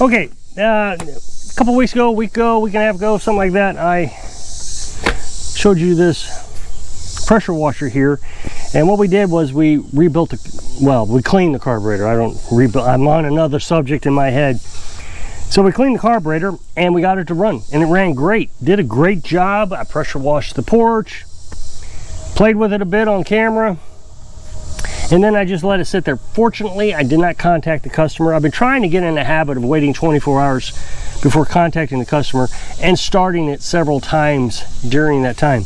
Okay, uh, a couple weeks ago, week ago, week and a half ago, something like that, I showed you this pressure washer here. And what we did was we rebuilt the, well, we cleaned the carburetor. I don't rebuild, I'm on another subject in my head. So we cleaned the carburetor and we got it to run and it ran great. Did a great job. I pressure washed the porch, played with it a bit on camera, and then I just let it sit there. Fortunately, I did not contact the customer. I've been trying to get in the habit of waiting 24 hours before contacting the customer and starting it several times during that time.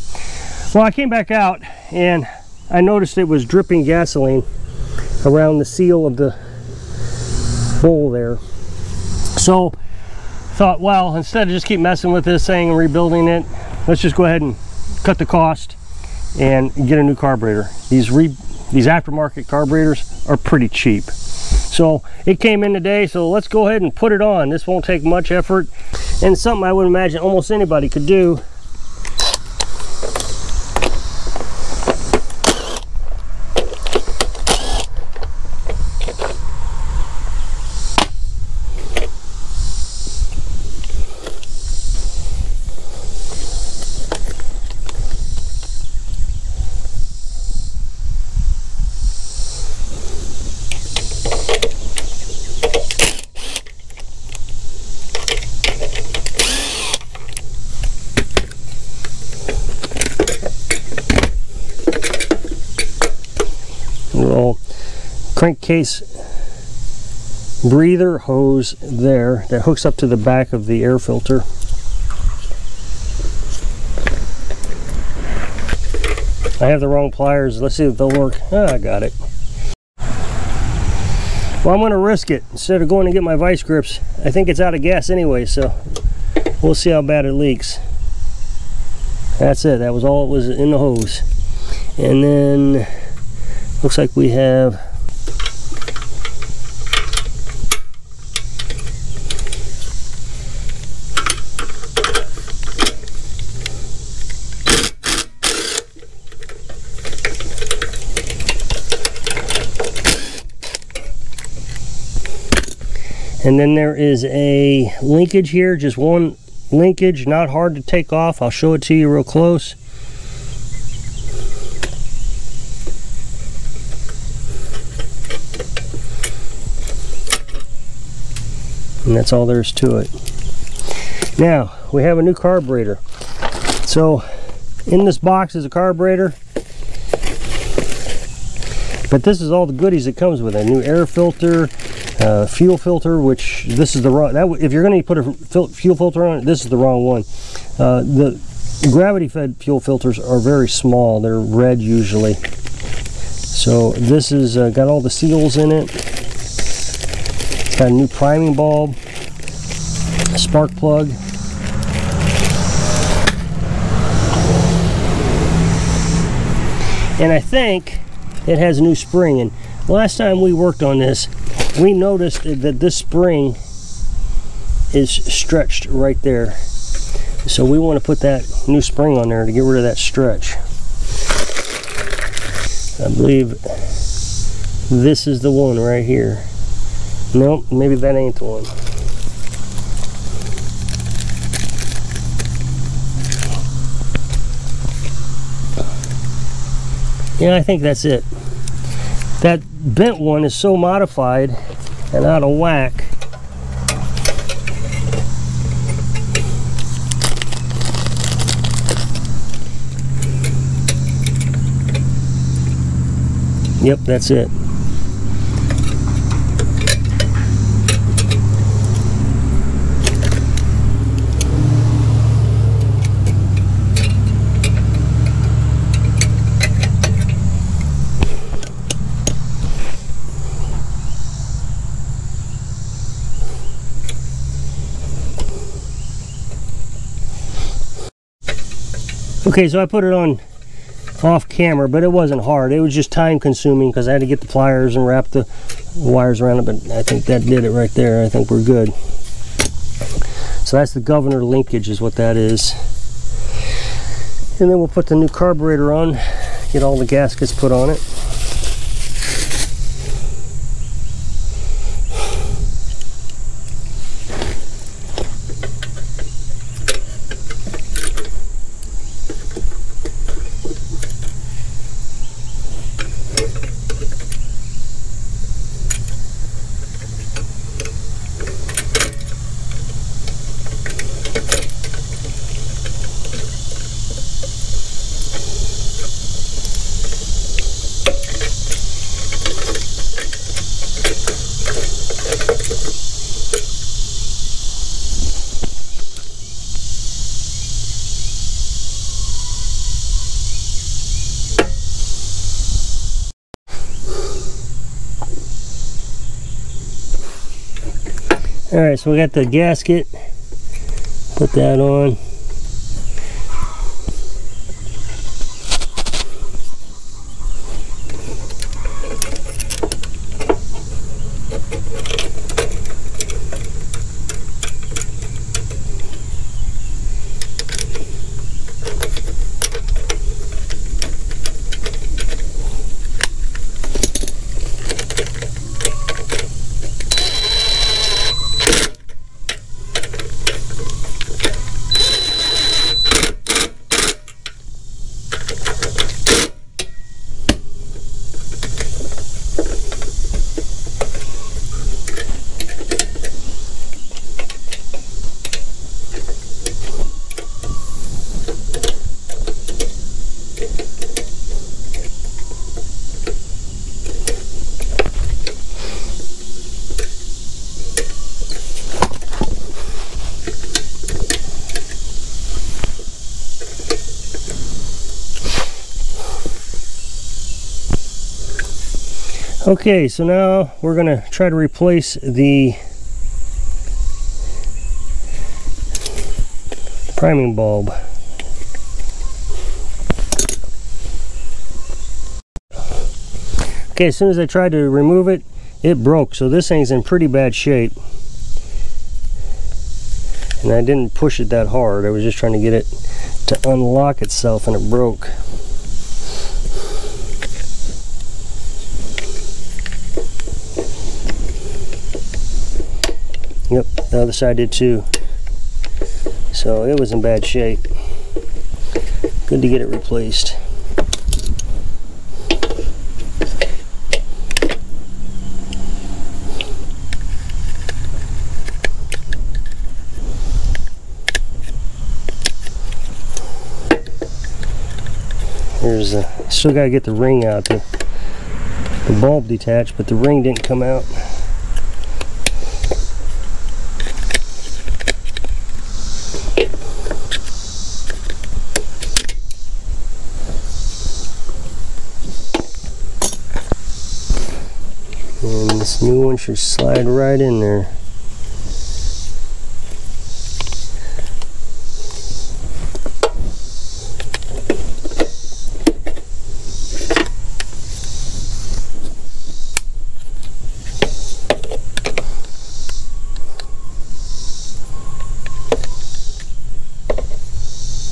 Well, I came back out and I noticed it was dripping gasoline around the seal of the bowl there. So thought, well, instead of just keep messing with this thing and rebuilding it, let's just go ahead and cut the cost and get a new carburetor. These re these aftermarket carburetors are pretty cheap. So it came in today, so let's go ahead and put it on. This won't take much effort and something I would imagine almost anybody could do little crankcase breather hose there that hooks up to the back of the air filter. I have the wrong pliers. Let's see if they'll work. Ah, I got it. Well, I'm going to risk it. Instead of going to get my vice grips, I think it's out of gas anyway, so we'll see how bad it leaks. That's it. That was all it was in the hose. And then looks like we have and then there is a linkage here just one linkage not hard to take off I'll show it to you real close and that's all there is to it. Now, we have a new carburetor. So, in this box is a carburetor, but this is all the goodies it comes with. A new air filter, uh, fuel filter, which this is the wrong, that, if you're going to put a fil fuel filter on it, this is the wrong one. Uh, the gravity fed fuel filters are very small. They're red usually. So this has uh, got all the seals in it. It's got a new priming bulb, spark plug. And I think it has a new spring. And last time we worked on this, we noticed that this spring is stretched right there. So we want to put that new spring on there to get rid of that stretch. I believe this is the one right here. Nope, maybe that ain't the one. Yeah, I think that's it. That bent one is so modified and out of whack. Yep, that's it. Okay, so I put it on off camera, but it wasn't hard. It was just time consuming because I had to get the pliers and wrap the wires around it, but I think that did it right there. I think we're good. So that's the governor linkage is what that is. And then we'll put the new carburetor on, get all the gaskets put on it. All right, so we got the gasket. Put that on. Okay, so now we're going to try to replace the priming bulb. Okay, as soon as I tried to remove it, it broke. So this thing's in pretty bad shape. And I didn't push it that hard. I was just trying to get it to unlock itself and it broke. Yep, the other side did too. So it was in bad shape. Good to get it replaced. There's a, still got to get the ring out. The, the bulb detached, but the ring didn't come out. This new should slide right in there.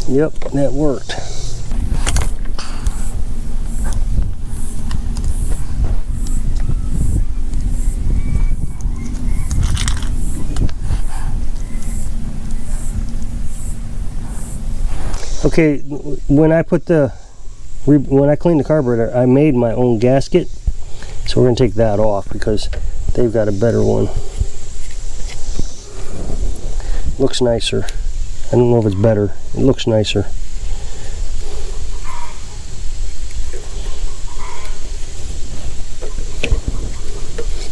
Yep, that worked. Okay, when I put the, when I cleaned the carburetor, I made my own gasket. So we're gonna take that off because they've got a better one. Looks nicer. I don't know if it's better. It looks nicer.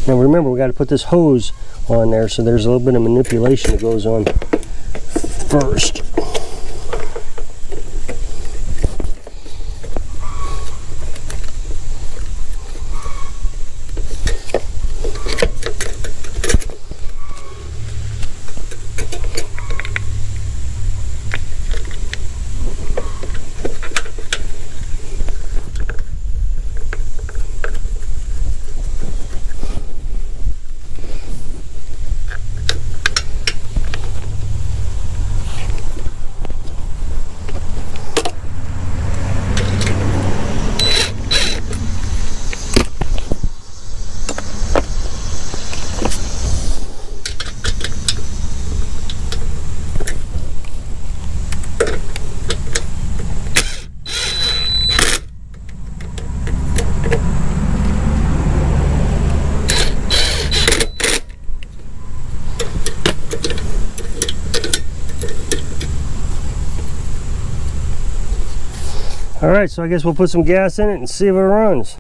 Now remember, we got to put this hose on there, so there's a little bit of manipulation that goes on first. All right, so I guess we'll put some gas in it and see if it runs.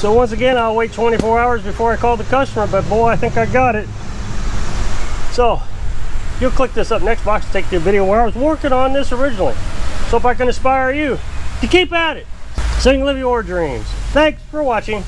So once again, I'll wait 24 hours before I call the customer, but boy, I think I got it. So you'll click this up next box to take the video where I was working on this originally. So if I can inspire you to keep at it, so you can live your dreams. Thanks for watching.